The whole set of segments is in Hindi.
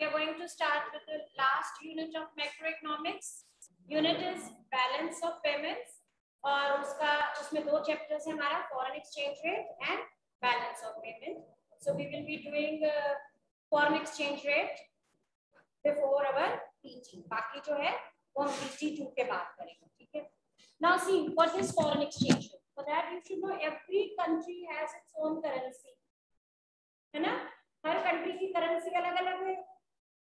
we are going to start with the last unit of macroeconomics. Unit is balance of payments और उसका उसमें दो chapters है हमारा foreign exchange rate and balance of payment. So we will be doing uh, foreign exchange rate before our PG. बाकी जो है वो हम PG two के बाद करेंगे ठीक है Now see what is foreign exchange rate. For that you should know every country has its own currency. है ना हर कंट्री की करेंसी अलग अलग है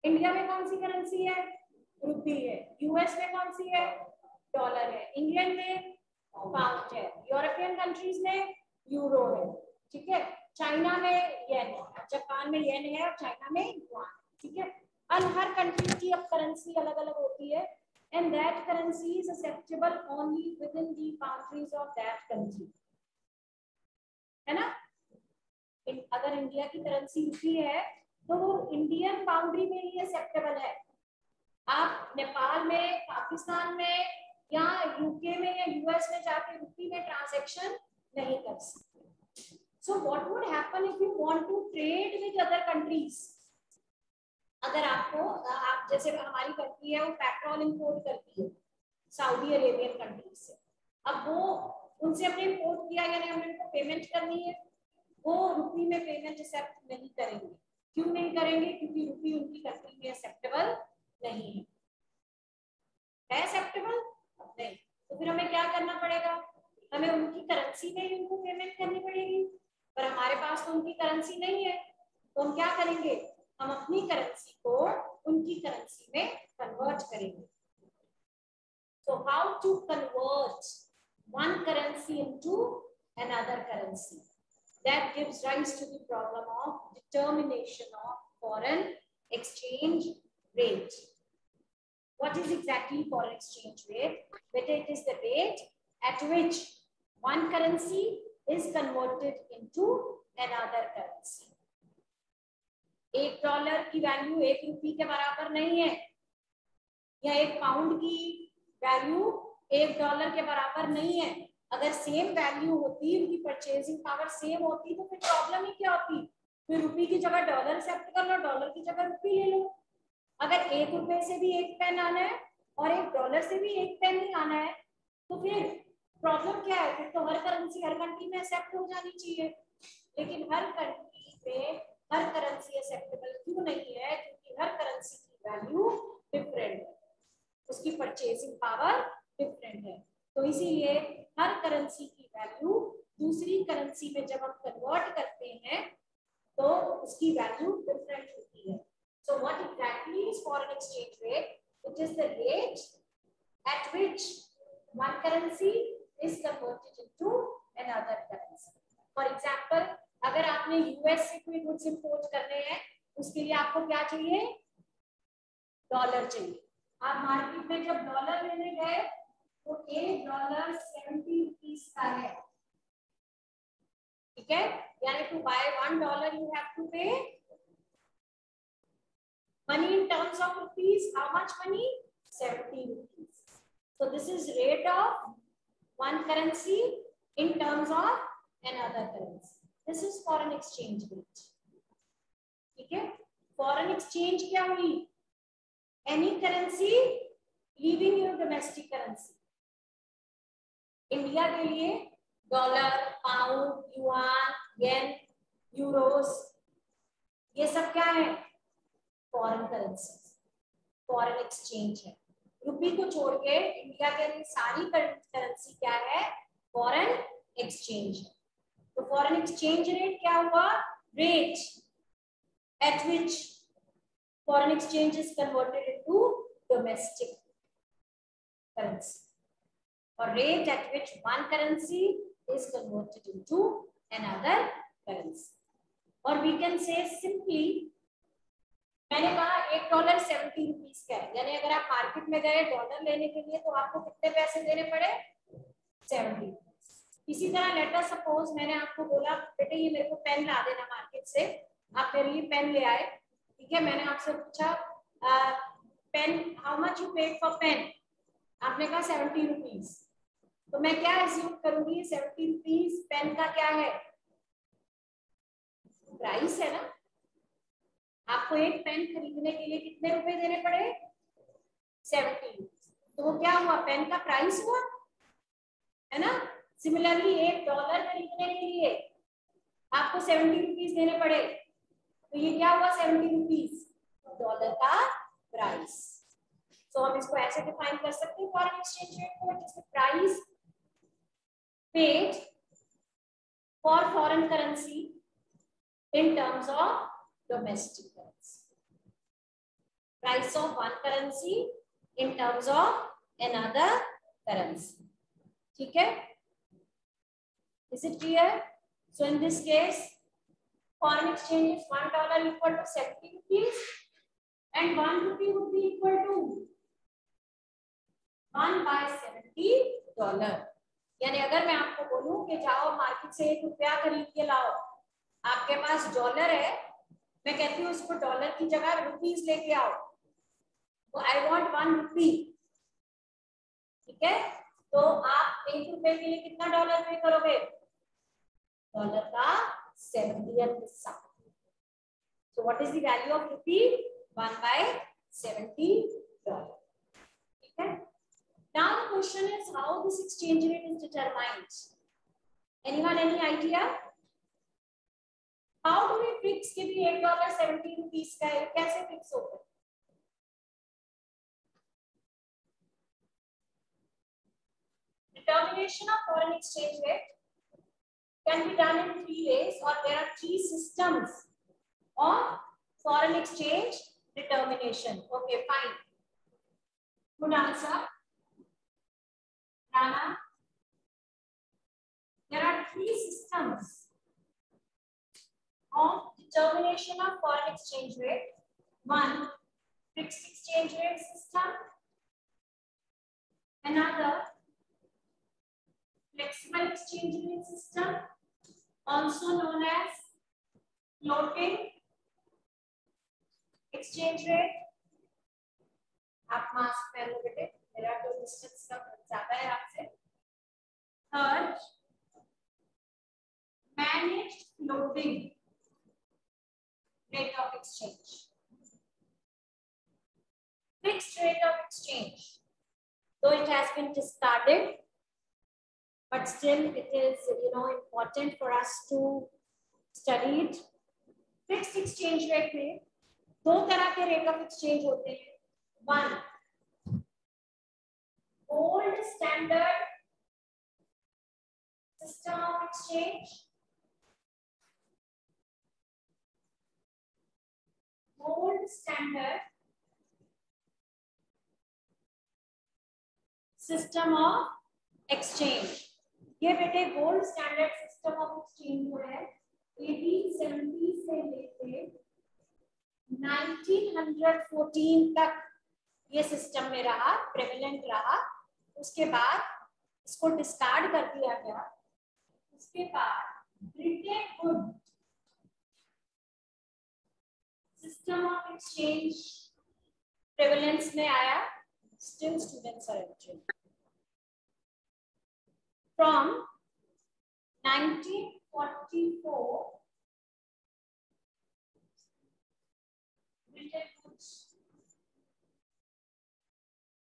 इंडिया में कौन सी करेंसी है? रुपी है। यूएस में कौन सी है? डॉलर है। इंग्लैंड में पाउंड है। यूरोपियन कंट्रीज़ में यूरो है। ठीक है? चाइना में येन है। जापान में येन है और चाइना में युआन ठीक है? और हर कंट्री की अब करेंसी अलग अलग होती है। And that currency is acceptable only within the boundaries of that country. है ना? अगर इंडिया की करेंसी रुपी है। तो वो इंडियन बाउंड्री में ही एक्सेप्टेबल है। आप नेपाल में, पाकिस्तान में या यूके में या यूएस में जाके रुपी में ट्रांजेक्शन नहीं कर सकते। So what would happen if you want to trade other countries अगर आपको, आप जैसे हमारी कंट्री है, वो पेट्रोल इंपोर्ट करती है सऊदी अरेबियन कंट्री से। अब वो, उनसे हमने इंपोर्ट किया, यानी हमने उनको पेमेंट करनी है। वो रुपी में पेमेंट एक्सेप्ट नहीं करेंगे। क्यों नहीं करेंगे? क्योंकि रुपी उनकी कंट्री में एक्सेप्टेबल नहीं है। एक्सेप्टेबल नहीं। तो फिर हमें क्या करना पड़ेगा? हमें उनकी करेंसी में ही उनको पेमेंट करनी पड़ेगी। पर हमारे पास तो उनकी करेंसी नहीं है। तो हम क्या करेंगे? हम अपनी करेंसी को उनकी करेंसी में कन्वर्ट करेंगे। So how to convert one currency into another currency? That gives rise to the problem of determination of foreign exchange rate. What is exactly foreign exchange rate? Whether it is the rate at which one currency is converted into another currency. एक डॉलर की वैल्यू एक रुपी के बराबर नहीं है या एक पाउंड की वैल्यू एक डॉलर के बराबर नहीं है अगर सेम वैल्यू होती, उनकी परचेजिंग पावर सेम होती तो फिर प्रॉब्लम ही क्या होती? फिर रुपी की जगह डॉलर एक्सेप्ट कर लो डॉलर की जगह रुपी ले लो। अगर एक रुपए से भी एक पेन आना है और एक डॉलर से भी एक पेन ही आना है तो फिर प्रॉब्लम क्या है? फिर तो हर करेंसी हर कंट्री में एक्सेप्ट हो जानी चाहिए। लेकिन हर कंट्री में हर करेंसी एक्सेप्टेबल क्यों नहीं है? क्योंकि हर करेंसी की वैल्यू डिफरेंट है। उसकी परचेजिंग पावर डिफरेंट है। तो इसीलिए हर करेंसी की वैल्यू दूसरी करेंसी में जब हम कन्वर्ट करते हैं तो उसकी वैल्यू डिफरेंट होती है। So what exactly is foreign exchange rate it is the rate at which one currency is converted into another currency for example अगर आपने यूएस से कोई गुड्स इंपोर्ट करने हैं, उसके लिए आपको क्या चाहिए? डॉलर चाहिए। आप मार्केट में जब डॉलर लेने गए तो एक डॉलर सेवेंटी रुपीज़ का है। ठीक है? यानी to buy one dollar you have to pay money in terms of rupees how much money seventy rupees so this is rate of one currency in terms of an other currency this is foreign exchange rate ठीक है? फॉरन एक्सचेंज क्या हुई? Any currency leaving your domestic currency India के लिए dollar pound yuan yen euros ये सब क्या है? फॉरेन करेंसी फॉरेन एक्सचेंज है. रुपी को छोड़ के इंडिया के लिए सारी करेंसी क्या है? फॉरेन एक्सचेंज है. तो फॉरेन एक्सचेंज रेट क्या हुआ? Rate at which foreign exchange is converted into domestic currency. Or rate at which one currency is converted into another currency. Or we can say simply, मैंने कहा एक डॉलर सेवेंटी रुपीज़ का है। यानी अगर आप मार्केट में गए डॉलर लेने के लिए तो आपको कितने पैसे देने पड़े? सेवेंटी इसी तरह लेटर सपोज़ मैंने आपको बोला, बेटे, ये मेरे को पेन ला देना मार्केट से। आप मेरे लिए पेन ले आए। ठीक है, मैंने आपसे पूछा pen how much you paid for pen आपने कहा सेवेंटी रुपीज़ तो मैं क्या एज्यूम करूँगी? सेवेंटी रुपीज़ पेन का क्या है? प्राइस है ना? आपको एक पेन खरीदने के लिए कितने रुपए देने पड़े? सेवेंटी तो वो क्या हुआ? पेन का प्राइस हुआ? है ना? सिमिलरली एक डॉलर खरीदने के लिए आपको सेवेंटी रुपीज़ देने पड़े। तो ये क्या हुआ? सेवेंटी रुपीज़ डॉलर का प्राइस तो हम इसको ऐसे डिफाइन कर सकते हैं फॉरेन एक्सचेंज रेट को, जिसमें price paid for foreign currency in terms of domestic currency. Price of one currency in terms of another currency. ठीक है? Is it clear? So in this case, foreign exchange is one dollar equal to seventy rupees, and one rupee would be equal to one by seventy dollar. यानी अगर मैं आपको बोलूँ कि जाओ मार्केट से एक रुपया खरीद के लाओ, आपके पास डॉलर है, मैं कहती हूँ उसको डॉलर की जगह रुपीज़ लेके आओ। आई वॉन्ट वन रुपी ठीक है? तो आप एक रुपए के लिए कितना डॉलर पे करोगे? डॉलर का सेवेंटियथ हिस्सा so what is the value of rupee? 1 by 70 dollar okay now the question is how this exchange rate is determined anyone any idea how do we fix कि भी एक डॉलर सेवेंटी रुपीज का है कैसे फिक्स होगा determination of foreign exchange rate can be done in three ways or there are three systems of foreign exchange determination okay fine good answer Rana there are three systems of determination of foreign exchange rate. One, fixed exchange rate system. Another, flexible exchange rate system, also known as floating exchange rate. आप मास्क पहन लो बेटे मेरा तो डिस्टेंस का ज़्यादा है आपसे third managed floating rate of exchange. Fixed rate of exchange, though it has been discarded, but still it is you know important for us to study it. Fixed exchange rate में दो तरह के rate of exchange होते हैं. One, gold standard system of exchange. Gold standard system of exchange ये बेटे gold standard system of exchange जो है 1870 से लेके 1914 तक ये सिस्टम में रहा प्रेवलेंट रहा। उसके बाद इसको डिस्कार्ड कर दिया गया। उसके बाद ब्रिटेन गुड सिस्टम ऑफ़ एक्सचेंज प्रेवलेंस में आया। Still students are entering from 1944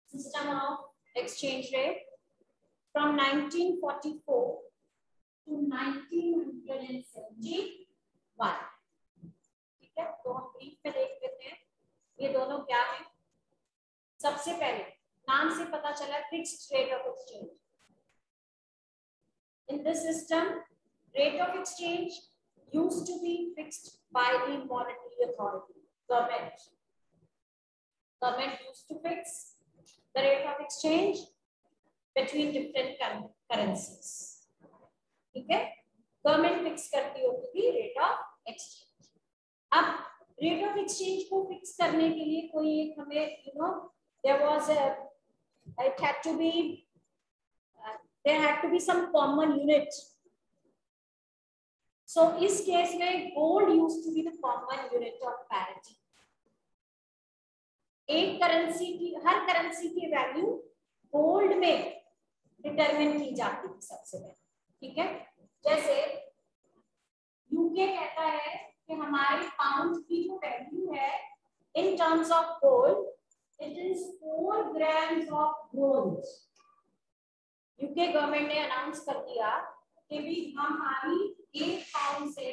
system of exchange rate from 1944 to 1971 ठीक है? तो हम ब्रीफ में देख लेते हैं। ये दोनों क्या है? सबसे पहले, नाम से पता चला fix rate of exchange in this system rate of exchange used to be fix by the monetary authority government government used to fix the rate of exchange between different currencies. ठीक है गवर्नमेंट फिक्स करती होती थी रेट ऑफ़ एक्सचेंज अब रेट ऑफ़ एक्सचेंज को फिक्स करने के लिए कोई एक हमें you know there was it had to be there had to be some common unit so इस केस में gold used to be the common unit of parity एक करेंसी की, हर करेंसी की वैल्यू गोल्ड में डिटरमिन की जाती है सबसे पहले, ठीक है? जैसे यूके कहता है कि हमारे पाउंड की जो वैल्यू है in terms of gold it is four grams of gold UK government ने अनाउंस कर दिया कि भी हम हमारी एक पाउंड से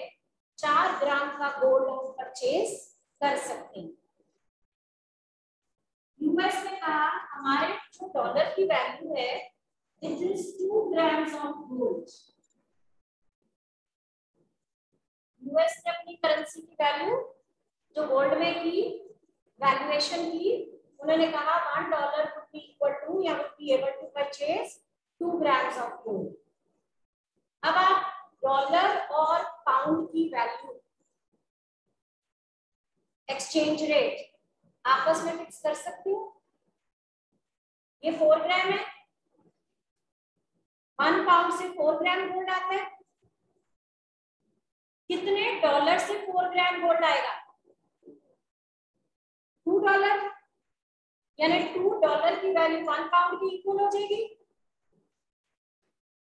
चार ग्राम का गोल्ड हम परचेज कर सकते हैं। यूएस ने कहा, हमारे जो डॉलर की वैल्यू है it is two grams of gold US ने अपनी करेंसी की वैल्यू जो गोल्ड में की वैल्यूएशन की, उन्होंने कहा one dollar would be equal to या would be able to purchase two grams of gold अब आप डॉलर और पाउंड की वैल्यू एक्सचेंज रेट आपस में फिक्स कर सकती हूँ? ये फोर ग्राम है। वन पाउंड से फोर ग्राम गोल्ड आता है। कितने? डॉलर से फोर ग्राम गोल्ड आएगा। टू डॉलर यानी टू डॉलर की वैल्यू वन पाउंड की इक्वल हो जाएगी।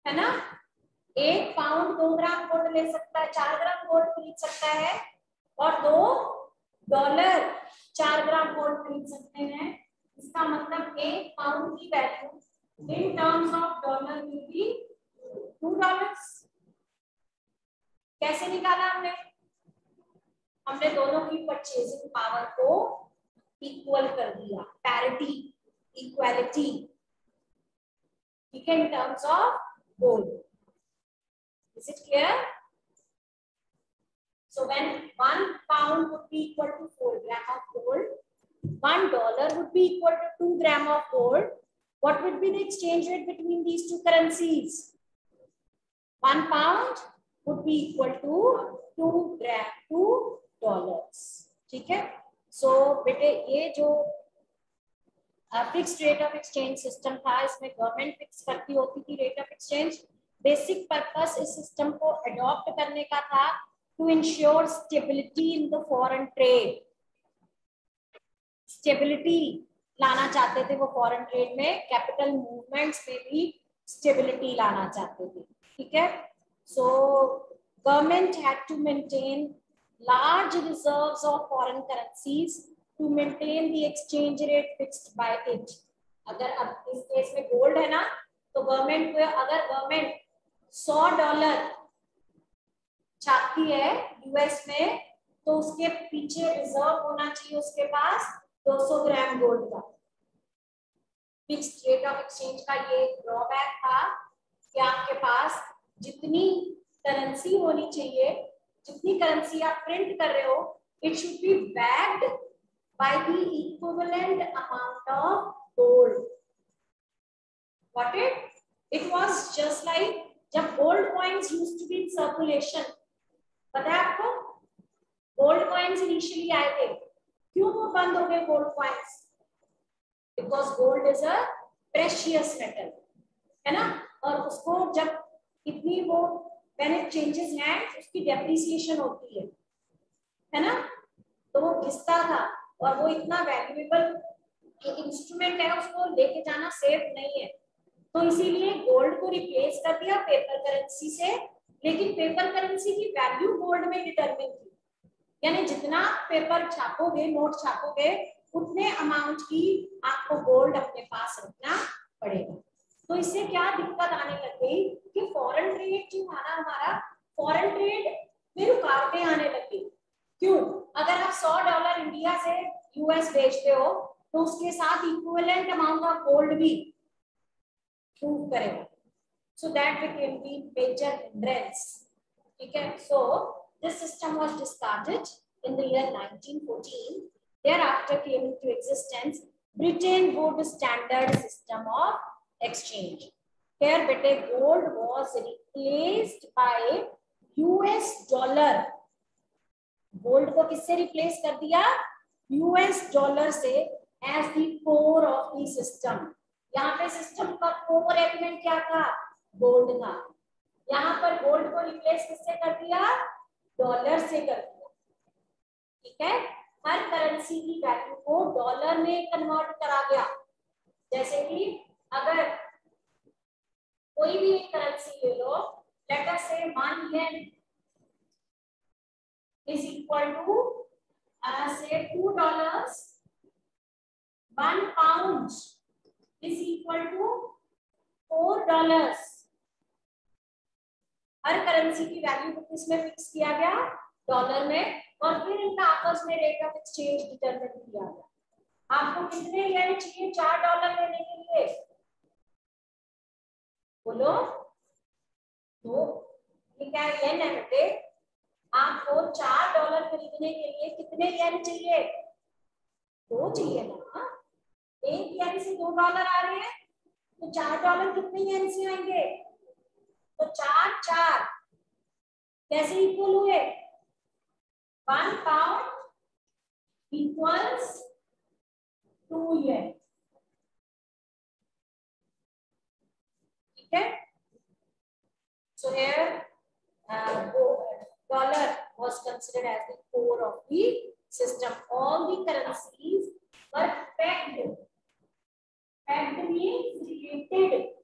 है ना? एक पाउंड दो ग्राम गोल्ड ले सकता है, चार ग्राम गोल्ड खरीद सकता है। और दो डॉलर चार ग्राम गोल्ड खरीद सकते हैं। इसका मतलब एक पाउंड की value in terms of dollar will be two dollars कैसे निकाला हमने? हमने दोनों की परचेजिंग पावर को इक्वल कर दिया। पैरिटी इक्वालिटी ठीक है in terms of gold is it clear? So, when would be equal to four gram of gold one dollar would be equal to two gram of gold what would be the exchange rate between these two currencies one pound would be equal to two gram two dollars ठीक है सो so, बेटे ये जो fix rate of exchange system था इसमें गवर्नमेंट फिक्स करती होती थी rate of exchange basic purpose इस सिस्टम को अडॉप्ट करने का था to ensure stability in the foreign trade Stability लाना चाहते थे वो फॉरेन ट्रेड में कैपिटल मूवमेंट्स में भी स्टेबिलिटी लाना चाहते थे, ठीक है? So government had to maintain large reserves of foreign currencies to maintain the exchange rate fixed by it. अगर अब इस केस में गोल्ड है ना तो गवर्नमेंट को, अगर गवर्नमेंट 100 डॉलर चाहती है यूएस में तो उसके पीछे रिज़र्व होना चाहिए उसके पास 200 ग्राम गोल्ड का। फिक्स्ड रेट ऑफ़ एक्सचेंज का ये ड्रॉबैक था कि आपके पास जितनी करेंसी होनी चाहिए, जितनी करेंसी आप प्रिंट कर रहे हो it should be backed by the equivalent amount of gold what it it was just like जब gold coins used to be in circulation पता है आपको? गोल्ड कॉइंस इनिशियली आए थे। क्यों वो बंद हो गए gold coins because gold is a precious metal है ना? और उसको जब इतनी वो it changes hands उसकी डेप्रिसिएशन होती है है ना? तो वो घिसता था और वो इतना वैल्यूएबल इंस्ट्रूमेंट है, उसको लेके जाना सेफ़ नहीं है। तो इसीलिए गोल्ड को रिप्लेस कर दिया पेपर करेंसी से, लेकिन पेपर करेंसी की वैल्यू गोल्ड में डिटरमिन थी। यानी जितना पेपर छापोगे नोट छापोगे, उतने अमाउंट की आपको गोल्ड अपने पास रखना पड़ेगा। तो इससे क्या दिक्कत आने लग गई कि फॉरेन ट्रेड जो था ना हमारा फॉरेन ट्रेड में रुकावटें आने लग गई। क्यों? अगर आप 100 डॉलर इंडिया से यूएस भेजते हो तो उसके साथ इक्विवेलेंट अमाउंट ऑफ़ गोल्ड भी प्रूव करेगा। So that became the major hindrance ठीक है? So This system was discarded in the year 1914 thereafter came into existence britain wood standard system of exchange. Here, bete gold was replaced by US dollar. Gold को किससे रिप्लेस कर दिया यूएस डॉलर से as the core of the system यहाँ पे सिस्टम का कोर एलिमेंट क्या था गोल्ड था यहाँ पर गोल्ड को रिप्लेस किससे कर दिया डॉलर से कर दिया। ठीक है? हर करेंसी की वैल्यू को डॉलर में कन्वर्ट करा गया। जैसे कि अगर कोई भी एक करेंसी ले लो let us say one yen is equal to uh, two two one one is equal to four dollars हर करेंसी की वैल्यू को किसमें फिक्स किया गया? डॉलर में और फिर इनका आपस में रेट ऑफ़ एक्सचेंज डिटरमिन किया गया। आपको कितने येन चाहिए चार डॉलर लेने के लिए? बोलो। दो ये क्या येन है बेटे आपको चार डॉलर खरीदने के लिए कितने येन चाहिए? दो चाहिए ना? एक येन से दो डॉलर आ रहे हैं तो चार डॉलर कितने येन से आएँगे? तो चार चार। कैसे इक्वल हुए? वन पाउंड इक्वल्स टू ये ठीक है? So here dollar was considered as door of the system all the currencies पर पैक्ड पैक्ड मीन क्रिएटेड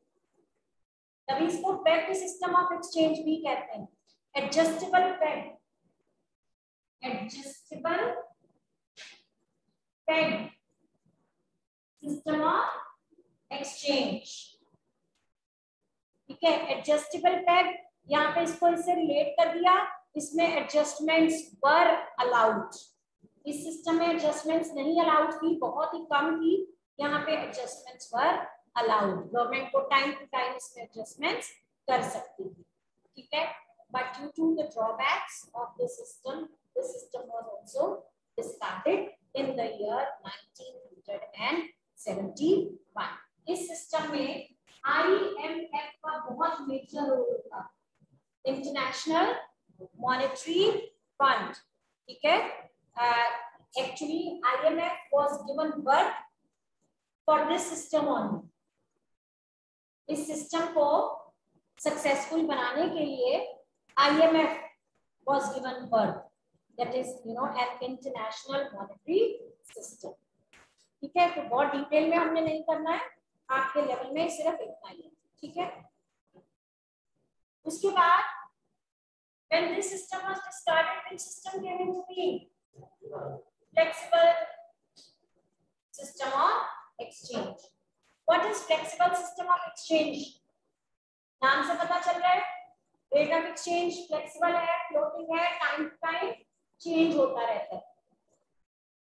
तभी इसको पेक्ड सिस्टम ऑफ़ एक्सचेंज भी कहते हैं adjustable peg adjustable peg system of exchange ठीक है? एडजस्टेबल पेग यहाँ पे इसको इससे रिलेट कर दिया। इसमें एडजस्टमेंट्स वर अलाउड इस सिस्टम में एडजस्टमेंट्स नहीं अलाउड थी, बहुत ही कम थी। यहाँ पे एडजस्टमेंट्स वर अलाउड गवर्नमेंट को टाइम टू टाइम इसमें एडजस्टमेंट्स कर सकती है। ठीक है? But due to the drawbacks of the system the system was also discarded in the year 1971 इस सिस्टम में आईएमएफ का बहुत मेजर रोल था। इंटरनेशनल मॉनेटरी फंड ठीक है? Actually IMF was given birth for this system only इस सिस्टम को सक्सेसफुल बनाने के लिए IMF was given birth that is you know an international monetary system ठीक है? तो बहुत डिटेल में हमने नहीं करना है। आपके लेवल में सिर्फ़ इतना ही ठीक है? उसके बाद, when this system was discarded, which system came into being flexible system of exchange. What is flexible system of exchange नाम से पता चल रहा है? रेट ऑफ़ एक्सचेंज फ्लेक्सिबल है फ्लोटिंग है टाइम टू टाइम चेंज होता रहता है।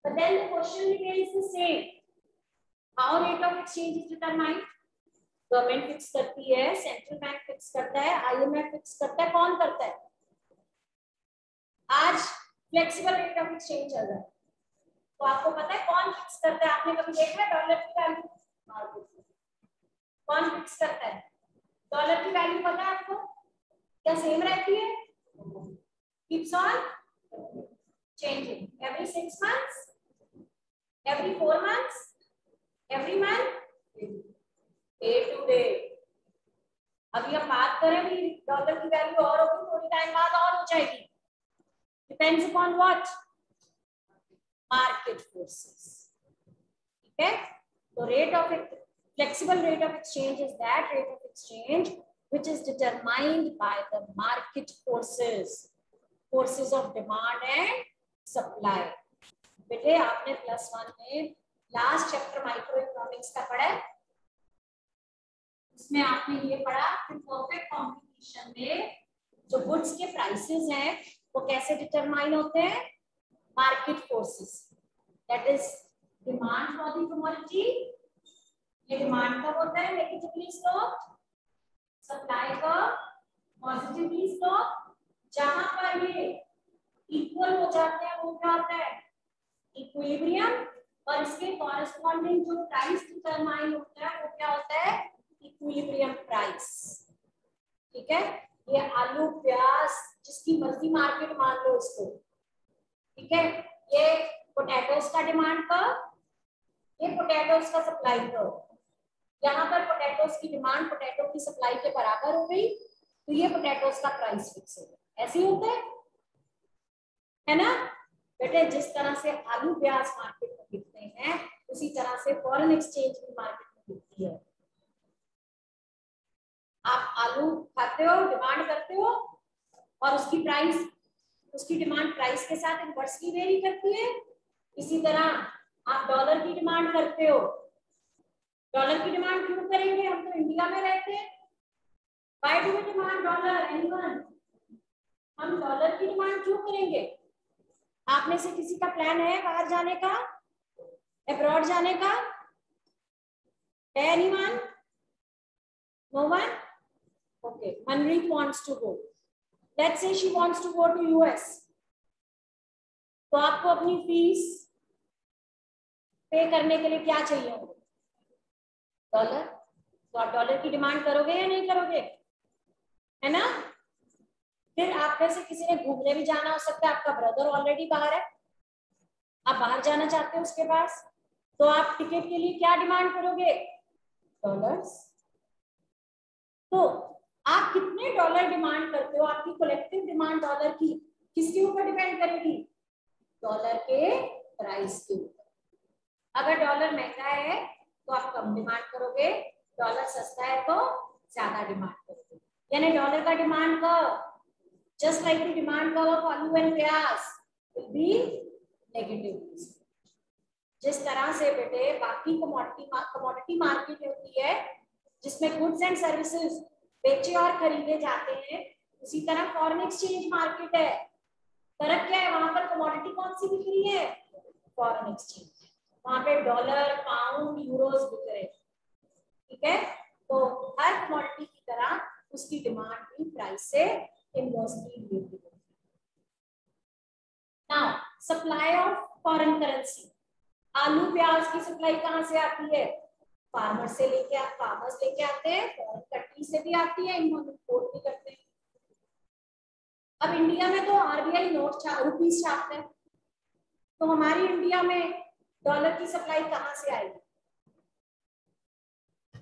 But then the question remains the same. How rate of exchange is determined? Government fix करती है सेंट्रल बैंक फिक्स करता है आईएमएफ फिक्स करता है, कौन करता है? आज फ्लेक्सिबल रेट ऑफ़ एक्सचेंज चल रहा है। तो आपको पता है कौन फिक्स करता है? आपने कभी देखा है? डॉलर की वैल्यू कौन फिक्स करता है? डॉलर की वैल्यू पता है आपको? क्या सेम रहती है? Keeps on changing. Every six months? Every four months? Every month? Day to day अभी हम बात करें भी डॉलर की वैल्यू और होगी, थोड़ी टाइम बाद और हो जाएगी। Depends upon what market forces ठीक है? तो rate of flexible rate of exchange is that rate of exchange which is determined by the market forces forces of demand and supply बेटे आपने प्लस वन में लास्ट चैप्टर माइक्रो इकोनॉमिक्स का पढ़ा है उसमें आपने ये पढ़ा कि परफेक्ट कॉम्पिटिशन में जो गुड्स के प्राइसेस हैं वो कैसे डिटरमाइन होते हैं market forces that is demand for the commodity ये डिमांड कब होता है? नेगेटिवली स्टॉक सप्लाई का पॉजिटिवली स्टॉक जहाँ पर ये इक्वल हो जाते हैं, वो क्या होता है? इक्विलिब्रियम और इसके कॉरेस्पॉन्डिंग जो प्राइस डिटरमाइन होता है, वो क्या होता है? इक्विलिब्रियम प्राइस ठीक है? ये आलू, प्याज, जिसकी मर्ज़ी मार्केट मान लो इसको। ठीक है? ये पोटैटोस का डिमांड कब? ये पोटैटोस का सप्लाई करो। यहाँ पर पोटैटोस की डिमांड पोटैटो की सप्लाई के बराबर हो गई तो ये पोटैटोस का प्राइस फिक्स हो गया। ऐसे होता है? है ना? बेटे, जिस तरह से आलू प्याज मार्केट में बिकते हैं, उसी तरह से फॉरेन एक्सचेंज भी मार्केट में बिकती है। आप आलू खाते हो डिमांड करते हो, और उसकी प्राइस उसकी डिमांड प्राइस के साथ इनवर्सली वेरी करती है, इसी तरह आप डॉलर की डिमांड करते हो। डॉलर की डिमांड क्यों करेंगे? हम तो इंडिया में रहते हैं। Do we demand dollar? Anyone? हम डॉलर की डिमांड क्यों करेंगे? आप में से किसी का प्लान है बाहर जाने का? अब्रॉड जाने का? Anyone no one okay Manreet wants to go let's say she wants to go to US तो आपको अपनी फ़ीस पे करने के लिए क्या चाहिए? डॉलर तो आप डॉलर की डिमांड करोगे या नहीं करोगे? है ना? फिर आप में से किसी ने घूमने भी जाना हो सकता है, आपका ब्रदर ऑलरेडी बाहर है। आप बाहर जाना चाहते हो उसके पास तो आप टिकट के लिए क्या डिमांड करोगे? डॉलर्स तो आप कितने डॉलर डिमांड करते हो? आपकी कलेक्टिव डिमांड डॉलर की किसके ऊपर डिपेंड करेगी? डॉलर के प्राइस के ऊपर। अगर डॉलर महँगा है तो आप कम डिमांड करोगे। डॉलर सस्ता है तो ज़्यादा डिमांड करोगे। यानी डॉलर का demand curve just like the demand curve of and प्याज, will be negative. जिस तरह से बेटे बाकी कमोडिटी कमोडिटी मार्केट होती है, जिसमें गुड्स एंड सर्विसेज़ बेचे और खरीदे जाते हैं, उसी तरह फॉरेन एक्सचेंज मार्केट है। फ़र्क क्या है? वहाँ पर कमोडिटी कौन सी बिक रही है? फॉरेन एक्सचेंज वहाँ पे डॉलर पाउंड यूरोस बिक रहे ठीक है? तो हर कमोडिटी की तरह उसकी डिमांड भी प्राइस से inversely related now supply of foreign currency आलू, प्याज की सप्लाई कहाँ से आती है? फार्मर से लेके फार्मर्स लेके आते हैं फॉरेन कंट्री से भी आती है इंपोर्ट भी करते हैं। अब इंडिया में तो आरबीआई नोट रुपीज़ छापते हैं। तो हमारी इंडिया में डॉलर की सप्लाई कहाँ से आएगी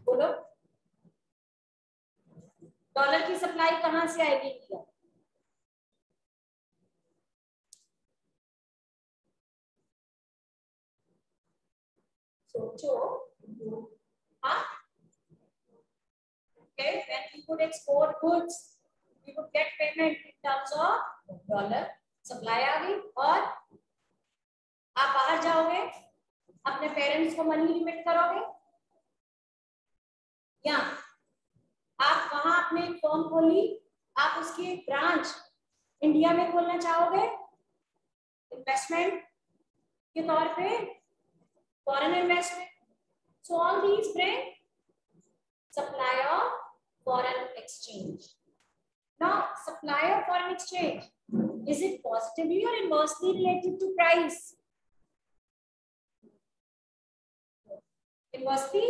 बोलो डॉलर की सप्लाई कहाँ से आएगी इंडिया सोचो हाँ okay when we would export goods we would get payment in terms of dollar supply आ गई और आप बाहर जाओगे, अपने पेरेंट्स को मनी लिमिट करोगे? या आप वहाँ आपने एक फॉर्म खोली, आप उसकी एक ब्रांच इंडिया में खोलना चाहोगे? इन्वेस्टमेंट के तौर पे foreign investment so all these bring supply of foreign exchange now, supply of foreign exchange, is it positively or inversely related to price? Inversely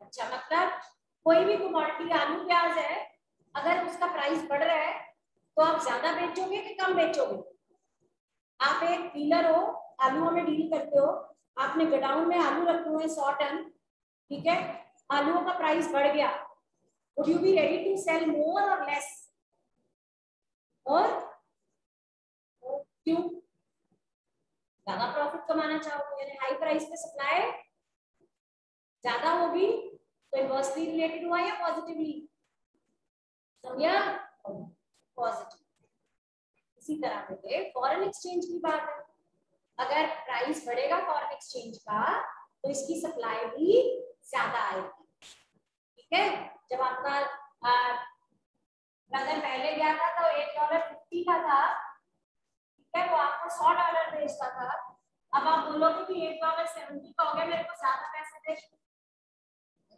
अच्छा मतलब कोई भी कमोडिटी आलू प्याज है, अगर उसका प्राइस बढ़ रहा है तो आप ज़्यादा बेचोगे कि कम बेचोगे? आप एक डीलर हो, आलू में डील करते हो, आपने गोडाउन में आलू रखे हुए सौ टन, ठीक है? आलूओं का प्राइस बढ़ गया। Would you be ready to sell more और लेस और क्यों? ज़्यादा प्रॉफिट कमाना चाहोगे? यानी हाई प्राइस पे सप्लाई ज़्यादा होगी तो इनवर्सली रिलेटेड हुआ या पॉजिटिवली समझा? पॉजिटिव इसी तरह पे फॉरेन एक्सचेंज की बात है। अगर प्राइस बढ़ेगा फॉरेन एक्सचेंज का तो इसकी सप्लाई भी ज़्यादा आएगी। ठीक है? जब आपका ब्रदर पहले गया था तो एक डॉलर फिफ्टी का था। ठीक है? वो आपको सौ डॉलर भेजता था। अब आप बोलोगे कि एक डॉलर सेवेंटी का हो गया, मेरे को ज़्यादा पैसे दे।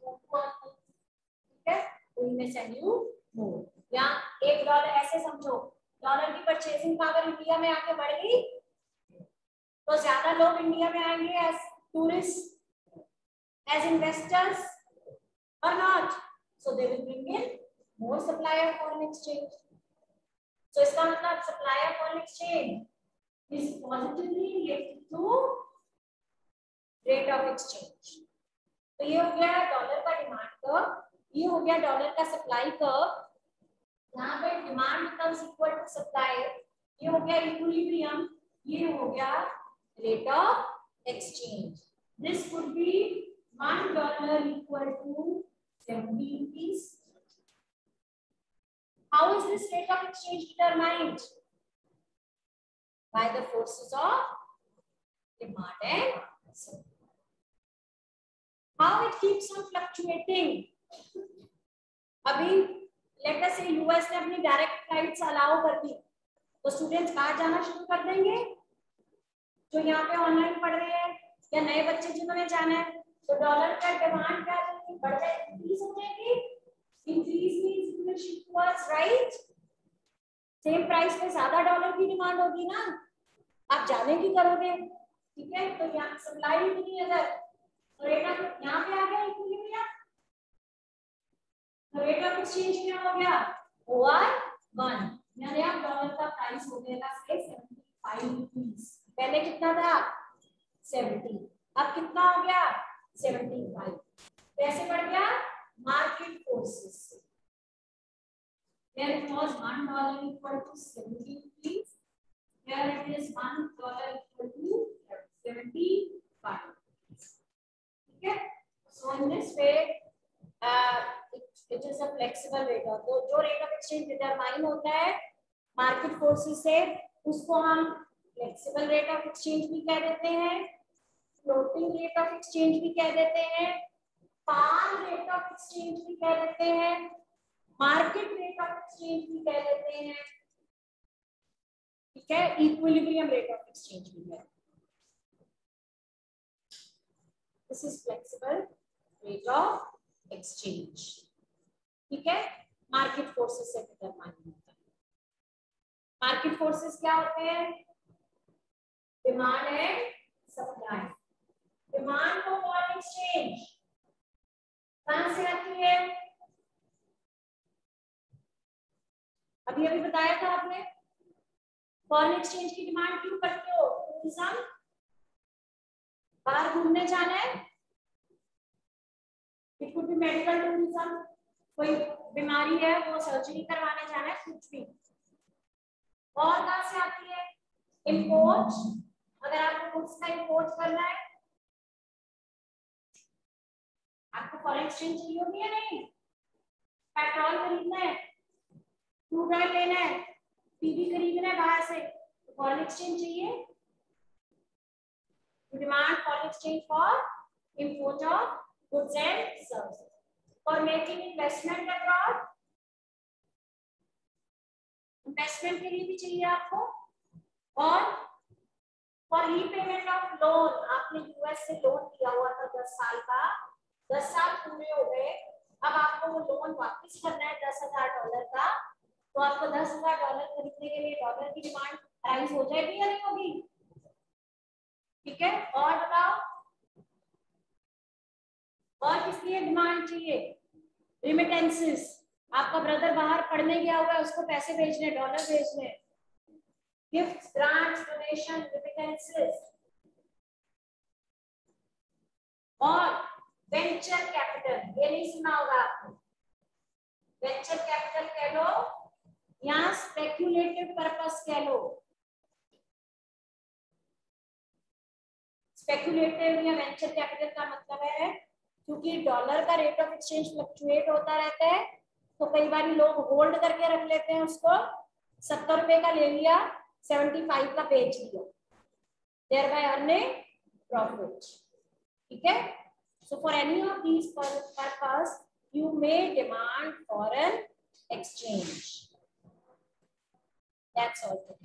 ठीक है? उनमें सेंड यू मोर या एक डॉलर ऐसे समझो। डॉलर की परचेसिंग पावर इंडिया में आके बढ़ गई। तो ज़्यादा लोग इंडिया में आएँगे एज टूरिस्ट एज इन्वेस्टर्स और not so they will bring in more supply of foreign exchange so इसका मतलब supply of foreign exchange is positively related to rate of exchange तो ये हो गया डॉलर का डिमांड कर्व ये हो गया डॉलर का सप्लाई कर्व यहाँ पे demand becomes equal to supply ये हो गया इक्विलिब्रियम ये हो गया rate of exchange this would be one dollar equal to seventy rupees how is this rate of exchange determined by the forces of demand and supply. How it keeps on fluctuating? अभी लेट अस से यूएस ने अपनी डायरेक्ट फ्लाइट्स अलाउ कर दी तो स्टूडेंट्स कहाँ जाना शुरू कर देंगे? जो यहाँ पे ऑनलाइन पढ़ रहे हैं, या नए बच्चे जिन्होंने जाना है तो डॉलर का डिमांड क्या बढ़ जाएगी इंक्रीज हो जाएगी? Increase means shift towards right same price पे ज़्यादा डॉलर की डिमांड होगी ना? आप जाने की करोगे, ठीक है? तो यहाँ सप्लाई नहीं अगर तो रेट ऑफ़ यहाँ पे आ गया इक्विलिब्रियम तो रेट ऑफ़ एक्सचेंज क्या हो गया? ओआर वन यानी आप डॉलर का प्राइस हो गया से 75 रुपीस पहले कितना था? 70 अब कितना हो गया? 75 कैसे बढ़ गया market forces Here it was one dollar equal to 70 rupees. Here it is one dollar equal to है? सो रेट ऑफ़ जो रेट ऑफ़ एक्सचेंज डिटरमाइन होता है मार्केट फोर्सेस से, उसको हम फ्लेक्सिबल रेट ऑफ़ एक्सचेंज भी कह देते हैं फ्लोटिंग रेट ऑफ़ एक्सचेंज भी कह देते हैं पार रेट ऑफ़ एक्सचेंज भी कह देते हैं मार्केट रेट ऑफ़ एक्सचेंज भी कह देते हैं। ठीक है? इक्विलिब्रियम रेट ऑफ़ एक्सचेंज भी कह हैं। This is flexible rate of exchange ठीक है? मार्केट फोर्सेस से डिटरमाइन होता। है मार्केट फोर्सेस क्या होते हैं? Demand and supply demand for foreign exchange कहाँ से आती है? अभी अभी बताया था आपने। फॉरेन एक्सचेंज की डिमांड क्यों करते हो? टूरिज़्म बाहर घूमने जाना है? कुड बी मेडिकल टूरिज़्म कोई बीमारी है, वो सर्जरी करवाने जाना है, कुछ भी। और कहाँ से आती है? इंपोर्ट अगर आपको गुड्स का इम्पोर्ट करना है। आपको फॉरेन एक्सचेंज चाहिए होगी या नहीं? पेट्रोल खरीदना है। क्रूड लेना है। टीवी खरीदना है बाहर से। तो फॉरेन एक्सचेंज चाहिए। Demand foreign exchange for import of goods and services. For making investment abroad investment के लिए भी चाहिए आपको। और फॉर रीपेमेंट ऑफ़ लोन आपने यूएस से लोन लिया हुआ था दस साल का। दस साल पूरे हो गए। अब आपको वो लोन वापस करना है दस हज़ार डॉलर का। तो आपको दस हज़ार डॉलर खरीदने के लिए डॉलर की डिमांड राइज हो जाएगी या नहीं होगी? ठीक है? और बताओ। और किस लिए डिमांड चाहिए। रिमिटेंसेस आपका ब्रदर बाहर पढ़ने गया हुआ है, उसको पैसे भेजने डॉलर भेजने। गिफ्ट ग्रांट्स डोनेशन रिमिटेंसेस और वेंचर कैपिटल ये नहीं सुना होगा आपने। वेंचर कैपिटल कह लो या स्पेक्यूलेटिव पर्पस कह लो। स्पेक्यूलेटिव या वेंचर कैपिटल का मतलब है क्योंकि डॉलर का रेट ऑफ़ एक्सचेंज फ्लक्चुएट होता रहता है तो कई बार लोग होल्ड करके रख लेते हैं उसको, सत्तर रुपए का ले लिया सेवेंटी फाइव का बेच लिया देर बाय अर्निंग प्रॉफिट ठीक है so for any of these purpose you may demand foreign exchange That's all.